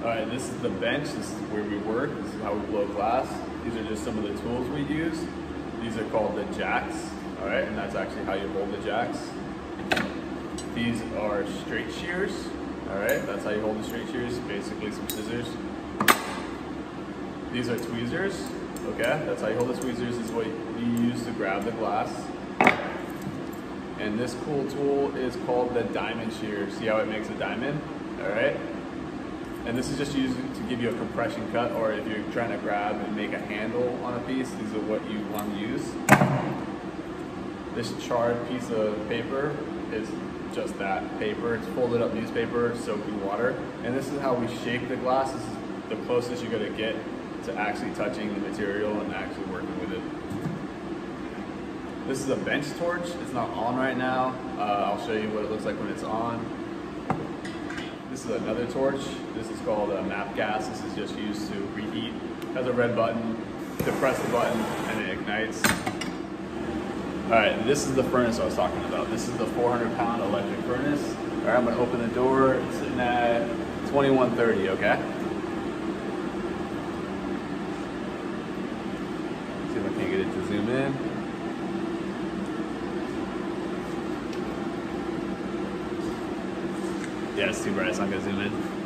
All right, this is the bench. This is where we work. This is how we blow glass. These are just some of the tools we use. These are called the jacks. All right, and that's actually how you hold the jacks. These are straight shears. All right, that's how you hold the straight shears. Basically some scissors. These are tweezers. Okay, that's how you hold the tweezers. This is what you use to grab the glass. And this cool tool is called the diamond shear. See how it makes a diamond? All right. And this is just used to give you a compression cut or if you're trying to grab and make a handle on a piece, these are what you want to use. This charred piece of paper is just that, paper. It's folded up newspaper soaked in water. And this is how we shape the glass. This is the closest you're gonna get to actually touching the material and actually working with it. This is a bench torch. It's not on right now. Uh, I'll show you what it looks like when it's on. This is another torch. This is called a MAPP gas. This is just used to reheat. It has a red button. Depress the button and it ignites. All right, this is the furnace I was talking about. This is the 400 pound electric furnace. All right, I'm gonna open the door. It's sitting at 2130, okay? See if I can get it to zoom in. Yeah, it's too bright, so I'm gonna zoom in.